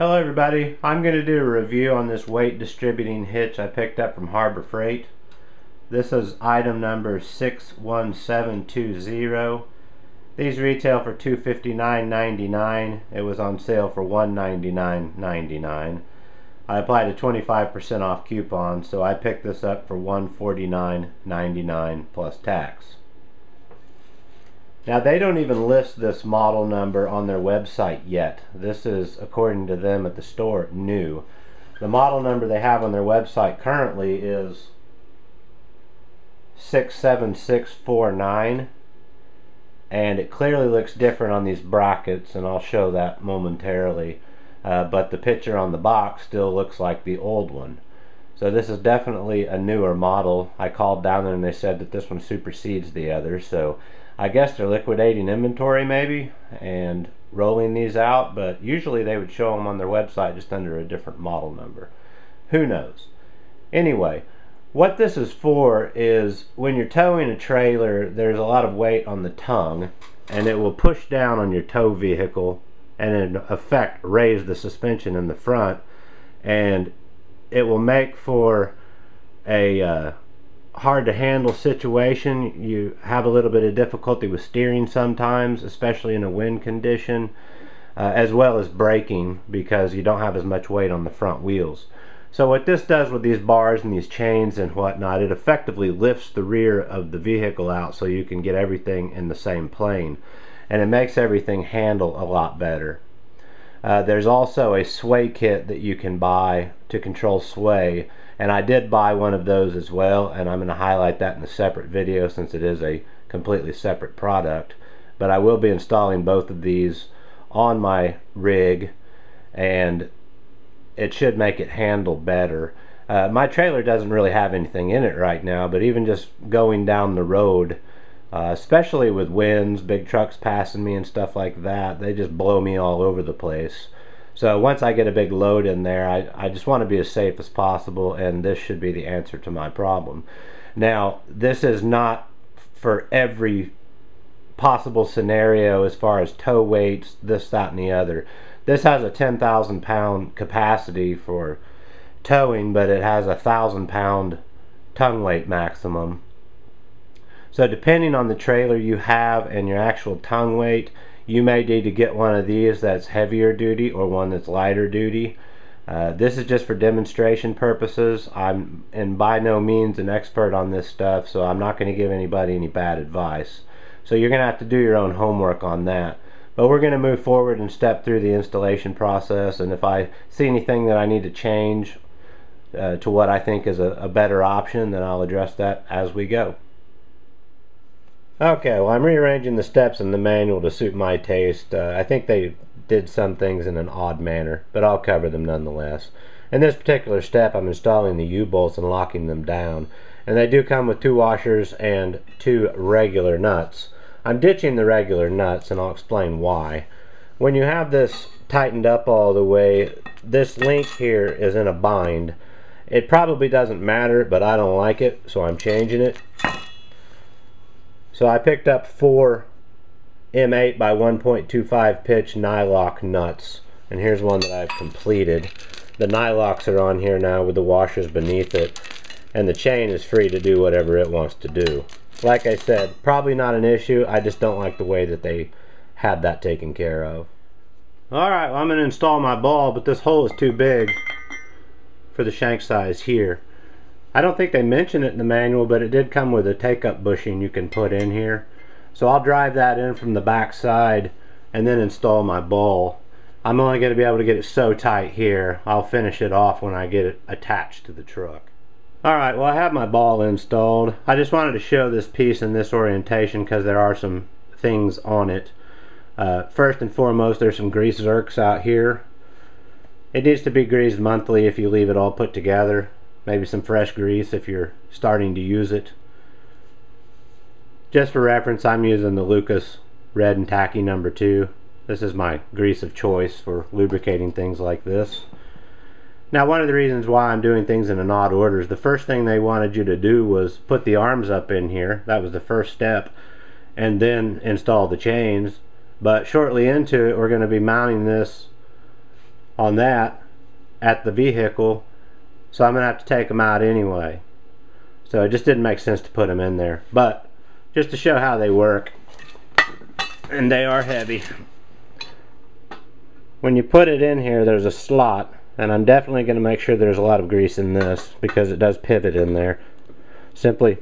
Hello everybody, I'm going to do a review on this weight distributing hitch I picked up from Harbor Freight. This is item number 61720. These retail for $259.99. It was on sale for $199.99. I applied a 25% off coupon, so I picked this up for $149.99 plus tax. Now they don't even list this model number on their website yet. This is, according to them at the store, new. The model number they have on their website currently is 67649 and it clearly looks different on these brackets and I'll show that momentarily uh, but the picture on the box still looks like the old one so this is definitely a newer model I called down there and they said that this one supersedes the other so I guess they're liquidating inventory maybe and rolling these out, but usually they would show them on their website just under a different model number. Who knows? Anyway, what this is for is when you're towing a trailer, there's a lot of weight on the tongue and it will push down on your tow vehicle and in effect raise the suspension in the front and it will make for a uh, hard to handle situation. You have a little bit of difficulty with steering sometimes, especially in a wind condition, uh, as well as braking because you don't have as much weight on the front wheels. So what this does with these bars and these chains and whatnot, it effectively lifts the rear of the vehicle out so you can get everything in the same plane. And it makes everything handle a lot better. Uh, there's also a sway kit that you can buy to control sway and I did buy one of those as well and I'm going to highlight that in a separate video since it is a completely separate product but I will be installing both of these on my rig and it should make it handle better uh, my trailer doesn't really have anything in it right now but even just going down the road uh, especially with winds, big trucks passing me and stuff like that. They just blow me all over the place. So once I get a big load in there, I, I just want to be as safe as possible, and this should be the answer to my problem. Now, this is not for every possible scenario as far as tow weights, this, that, and the other. This has a 10,000 pound capacity for towing, but it has a thousand pound tongue weight maximum. So depending on the trailer you have and your actual tongue weight, you may need to get one of these that's heavier duty or one that's lighter duty. Uh, this is just for demonstration purposes. I'm and by no means an expert on this stuff, so I'm not going to give anybody any bad advice. So you're going to have to do your own homework on that. But we're going to move forward and step through the installation process, and if I see anything that I need to change uh, to what I think is a, a better option, then I'll address that as we go. Okay, well I'm rearranging the steps in the manual to suit my taste. Uh, I think they did some things in an odd manner, but I'll cover them nonetheless. In this particular step I'm installing the U-bolts and locking them down. And they do come with two washers and two regular nuts. I'm ditching the regular nuts and I'll explain why. When you have this tightened up all the way, this link here is in a bind. It probably doesn't matter, but I don't like it, so I'm changing it. So I picked up four M8 by 1.25 pitch nylock nuts. And here's one that I've completed. The nylocks are on here now with the washers beneath it. And the chain is free to do whatever it wants to do. Like I said, probably not an issue. I just don't like the way that they had that taken care of. Alright, well I'm going to install my ball, but this hole is too big for the shank size here. I don't think they mention it in the manual, but it did come with a take-up bushing you can put in here. So I'll drive that in from the back side and then install my ball. I'm only going to be able to get it so tight here. I'll finish it off when I get it attached to the truck. Alright, well I have my ball installed. I just wanted to show this piece in this orientation because there are some things on it. Uh, first and foremost, there's some grease zerks out here. It needs to be greased monthly if you leave it all put together maybe some fresh grease if you're starting to use it. Just for reference, I'm using the Lucas Red 'N' Tacky number 2. This is my grease of choice for lubricating things like this. Now one of the reasons why I'm doing things in an odd order is the first thing they wanted you to do was put the arms up in here. That was the first step. And then install the chains. But shortly into it, we're going to be mounting this on that at the vehicle so I'm gonna have to take them out anyway. So it just didn't make sense to put them in there. But just to show how they work and they are heavy. When you put it in here there's a slot and I'm definitely going to make sure there's a lot of grease in this because it does pivot in there. Simply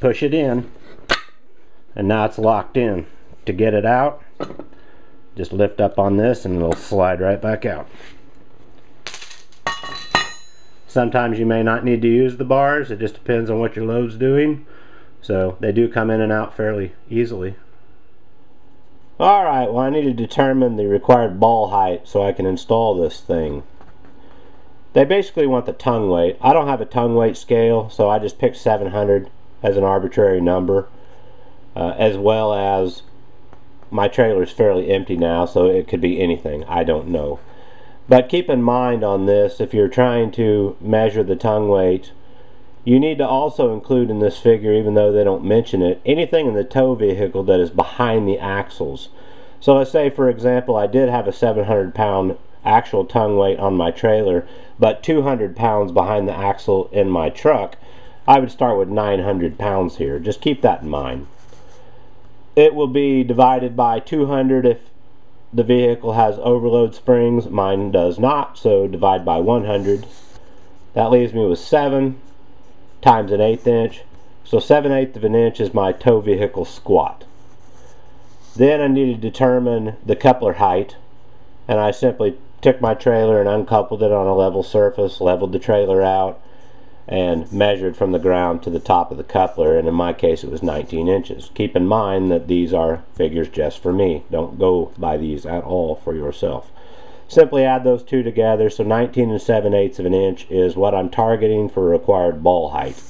push it in and now it's locked in. To get it out just lift up on this and it'll slide right back out sometimes you may not need to use the bars it just depends on what your load's doing so they do come in and out fairly easily Alright, well I need to determine the required ball height so I can install this thing. They basically want the tongue weight. I don't have a tongue weight scale, so I just picked 700 as an arbitrary number, uh, as well as my trailer is fairly empty now, so it could be anything. I don't know. But keep in mind on this, if you're trying to measure the tongue weight, you need to also include in this figure, even though they don't mention it, anything in the tow vehicle that is behind the axles. So let's say, for example, I did have a 700 pound actual tongue weight on my trailer, but 200 pounds behind the axle in my truck. I would start with 900 pounds here. Just keep that in mind. It will be divided by 200 if the vehicle has overload springs. Mine does not, so divide by 100. That leaves me with 7 times an eighth inch. So 7 eighths of an inch is my tow vehicle squat. Then I need to determine the coupler height and I simply took my trailer and uncoupled it on a level surface, leveled the trailer out and measured from the ground to the top of the coupler and in my case it was 19 inches. Keep in mind that these are figures just for me. Don't go by these at all for yourself. Simply add those two together. So 19 and 7 eighths of an inch is what I'm targeting for required ball height.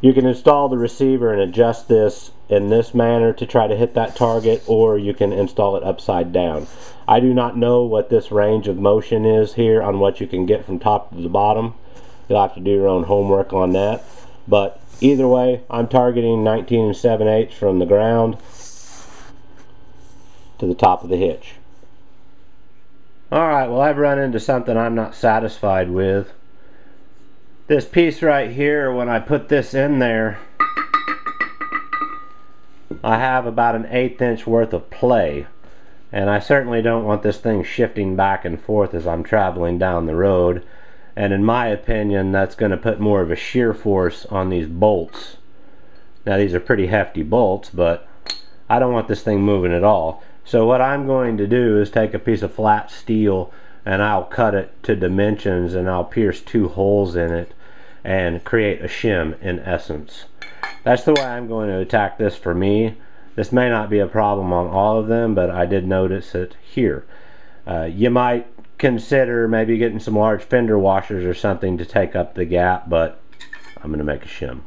You can install the receiver and adjust this in this manner to try to hit that target or you can install it upside down. I do not know what this range of motion is here on what you can get from top to the bottom. You'll have to do your own homework on that. But either way, I'm targeting 19 and 7 eighths from the ground to the top of the hitch. Alright, well I've run into something I'm not satisfied with. This piece right here, when I put this in there, I have about an eighth inch worth of play. And I certainly don't want this thing shifting back and forth as I'm traveling down the road. And in my opinion, that's going to put more of a shear force on these bolts. Now these are pretty hefty bolts, but I don't want this thing moving at all. So what I'm going to do is take a piece of flat steel and I'll cut it to dimensions and I'll pierce two holes in it and create a shim in essence. That's the way I'm going to attack this for me. This may not be a problem on all of them, but I did notice it here. Uh, you might consider maybe getting some large fender washers or something to take up the gap, but I'm going to make a shim.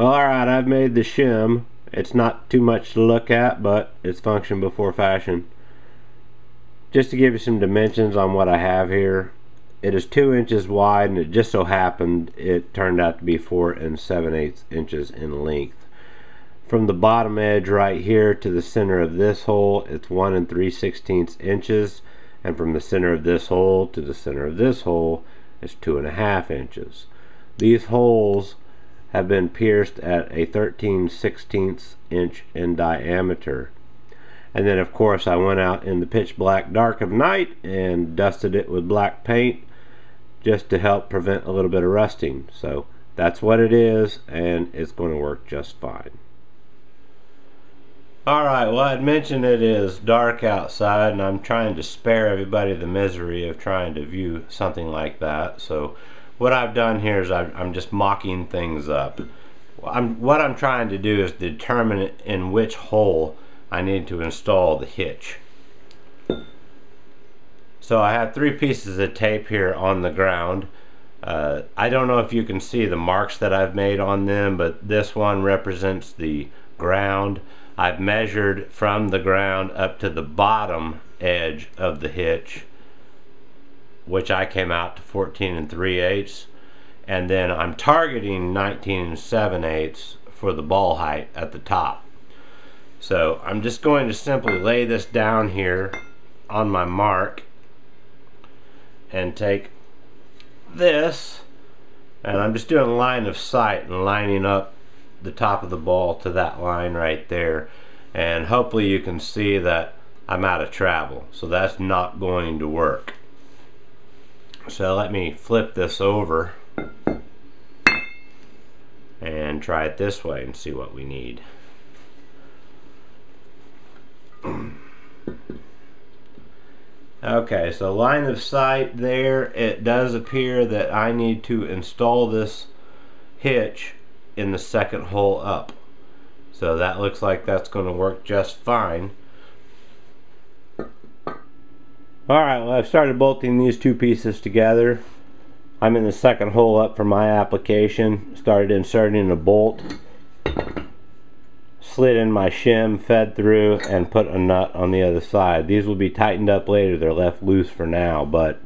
Alright, I've made the shim it's not too much to look at, but it's function before fashion. Just to give you some dimensions on what I have here, it is 2 inches wide and it just so happened it turned out to be 4 and 7 eighths inches in length. From the bottom edge right here to the center of this hole, it's 1 and 3 sixteenths inches. And from the center of this hole to the center of this hole, it's 2.5 inches. These holes have been pierced at a 13 16th inch in diameter. And then of course I went out in the pitch black dark of night and dusted it with black paint just to help prevent a little bit of rusting. So that's what it is and it's going to work just fine. Alright, well I'd mentioned it is dark outside and I'm trying to spare everybody the misery of trying to view something like that. So what I've done here is i am just mocking things up. I'm, what I'm trying to do is determine in which hole I need to install the hitch. So I have three pieces of tape here on the ground. Uh, I don't know if you can see the marks that I've made on them, but this one represents the ground. I've measured from the ground up to the bottom edge of the hitch which I came out to 14 and 3 eighths. And then I'm targeting 19 and 7 eighths for the ball height at the top. So I'm just going to simply lay this down here on my mark and take this and I'm just doing line of sight and lining up the top of the ball to that line right there. And hopefully you can see that I'm out of travel so that's not going to work. So let me flip this over and try it this way and see what we need. Okay, so line of sight there, it does appear that I need to install this hitch in the second hole up. So that looks like that's going to work just fine. Alright, well I've started bolting these two pieces together. I'm in the second hole up for my application. Started inserting a bolt slid in my shim, fed through, and put a nut on the other side. These will be tightened up later. They're left loose for now, but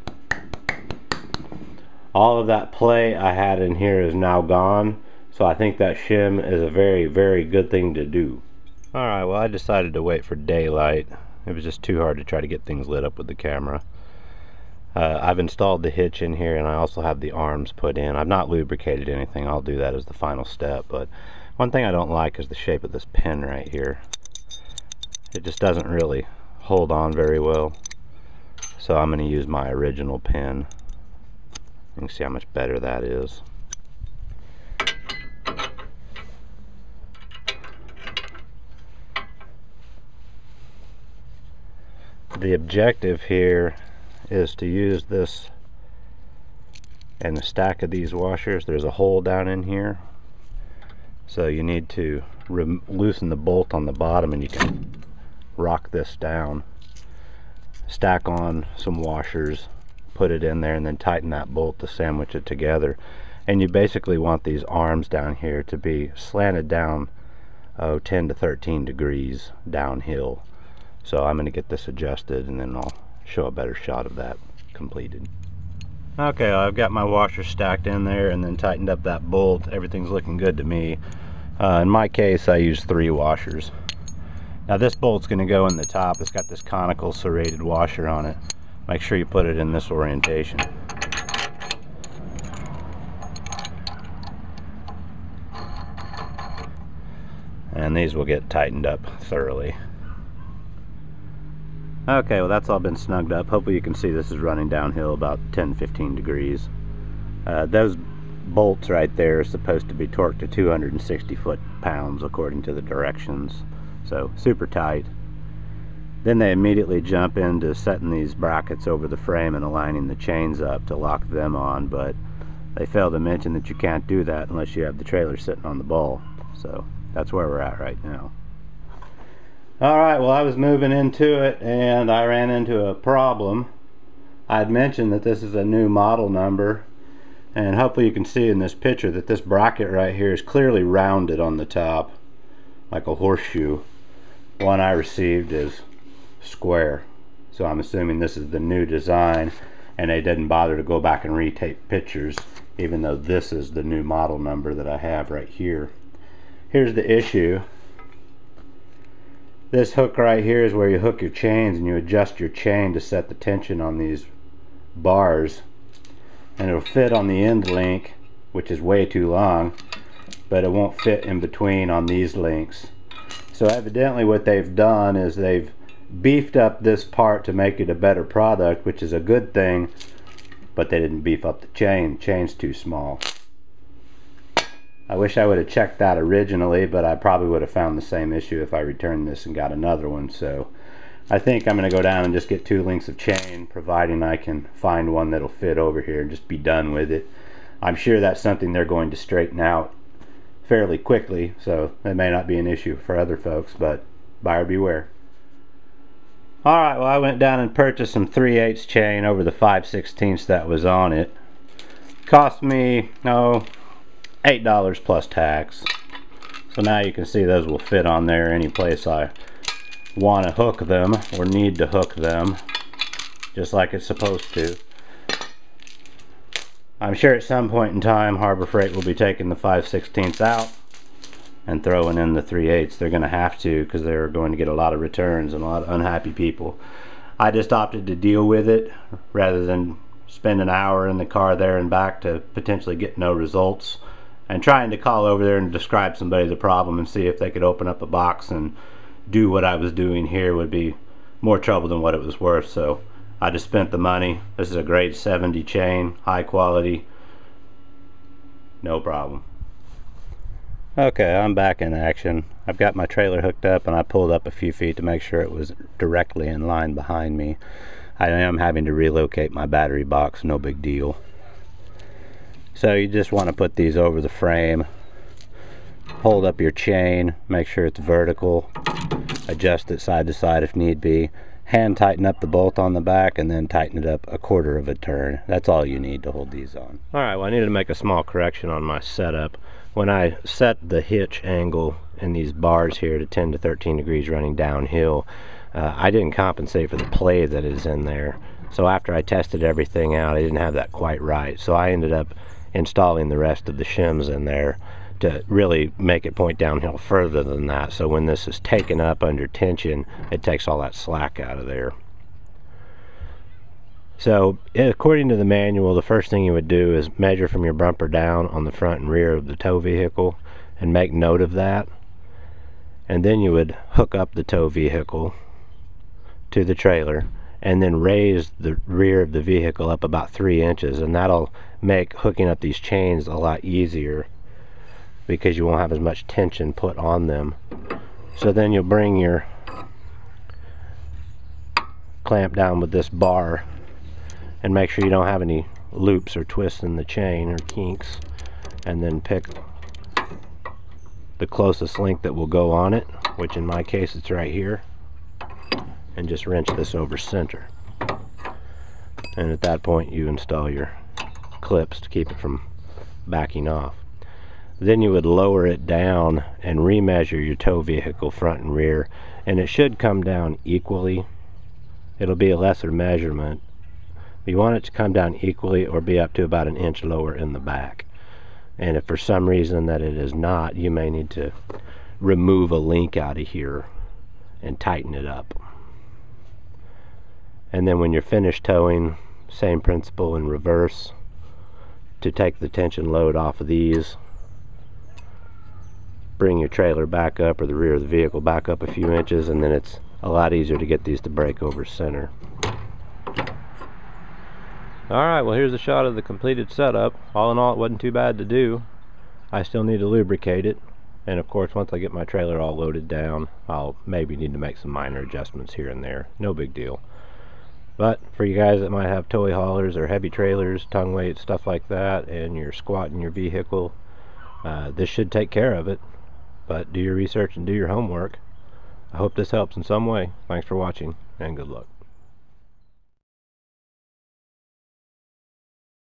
all of that play I had in here is now gone. So I think that shim is a very, very good thing to do. Alright, well I decided to wait for daylight. It was just too hard to try to get things lit up with the camera. Uh, I've installed the hitch in here and I also have the arms put in. I've not lubricated anything. I'll do that as the final step. But one thing I don't like is the shape of this pin right here. It just doesn't really hold on very well. So I'm going to use my original pin. You can see how much better that is. The objective here is to use this and the stack of these washers. There's a hole down in here so you need to loosen the bolt on the bottom and you can rock this down. Stack on some washers, put it in there and then tighten that bolt to sandwich it together. And you basically want these arms down here to be slanted down oh, 10 to 13 degrees downhill. So I'm going to get this adjusted and then I'll show a better shot of that completed. Okay, I've got my washer stacked in there and then tightened up that bolt. Everything's looking good to me. Uh, in my case, I use three washers. Now this bolt's going to go in the top. It's got this conical serrated washer on it. Make sure you put it in this orientation. And these will get tightened up thoroughly. Okay, well that's all been snugged up. Hopefully you can see this is running downhill about 10-15 degrees. Uh, those bolts right there are supposed to be torqued to 260 foot-pounds according to the directions. So super tight. Then they immediately jump into setting these brackets over the frame and aligning the chains up to lock them on, but they fail to mention that you can't do that unless you have the trailer sitting on the ball. So that's where we're at right now. Alright, well I was moving into it and I ran into a problem. I had mentioned that this is a new model number and hopefully you can see in this picture that this bracket right here is clearly rounded on the top like a horseshoe. One I received is square. So I'm assuming this is the new design and they didn't bother to go back and retake pictures even though this is the new model number that I have right here. Here's the issue this hook right here is where you hook your chains and you adjust your chain to set the tension on these bars. And it'll fit on the end link which is way too long but it won't fit in between on these links. So evidently what they've done is they've beefed up this part to make it a better product which is a good thing but they didn't beef up the chain. Chain's too small I wish I would have checked that originally, but I probably would have found the same issue if I returned this and got another one. So I think I'm going to go down and just get two links of chain, providing I can find one that'll fit over here and just be done with it. I'm sure that's something they're going to straighten out fairly quickly, so it may not be an issue for other folks, but buyer beware. Alright, well I went down and purchased some 3 8 chain over the 5 16 that was on it. Cost me, no, $8 plus tax. So now you can see those will fit on there any place I want to hook them or need to hook them just like it's supposed to. I'm sure at some point in time Harbor Freight will be taking the 5 16 out and throwing in the 3 8 They're going to have to because they're going to get a lot of returns and a lot of unhappy people. I just opted to deal with it rather than spend an hour in the car there and back to potentially get no results and trying to call over there and describe somebody the problem and see if they could open up a box and do what I was doing here would be more trouble than what it was worth. So I just spent the money. This is a grade 70 chain high quality. No problem. Okay I'm back in action. I've got my trailer hooked up and I pulled up a few feet to make sure it was directly in line behind me. I am having to relocate my battery box no big deal so you just want to put these over the frame. Hold up your chain make sure it's vertical. Adjust it side to side if need be. Hand tighten up the bolt on the back and then tighten it up a quarter of a turn. That's all you need to hold these on. All right well i needed to make a small correction on my setup. When i set the hitch angle in these bars here to 10 to 13 degrees running downhill uh, i didn't compensate for the play that is in there. So after i tested everything out i didn't have that quite right. So i ended up installing the rest of the shims in there to really make it point downhill further than that. So when this is taken up under tension, it takes all that slack out of there. So according to the manual, the first thing you would do is measure from your bumper down on the front and rear of the tow vehicle and make note of that. And then you would hook up the tow vehicle to the trailer and then raise the rear of the vehicle up about three inches and that'll make hooking up these chains a lot easier because you won't have as much tension put on them. So then you'll bring your clamp down with this bar and make sure you don't have any loops or twists in the chain or kinks and then pick the closest link that will go on it which in my case it's right here and just wrench this over center and at that point you install your clips to keep it from backing off. Then you would lower it down and remeasure your tow vehicle front and rear and it should come down equally. It'll be a lesser measurement. You want it to come down equally or be up to about an inch lower in the back. And if for some reason that it is not you may need to remove a link out of here and tighten it up. And then when you're finished towing same principle in reverse to take the tension load off of these bring your trailer back up or the rear of the vehicle back up a few inches and then it's a lot easier to get these to break over center. Alright, well here's a shot of the completed setup. All in all it wasn't too bad to do. I still need to lubricate it and of course once I get my trailer all loaded down I'll maybe need to make some minor adjustments here and there. No big deal. But for you guys that might have toy haulers or heavy trailers, tongue weights, stuff like that, and you're squatting your vehicle, uh, this should take care of it. But do your research and do your homework. I hope this helps in some way. Thanks for watching and good luck.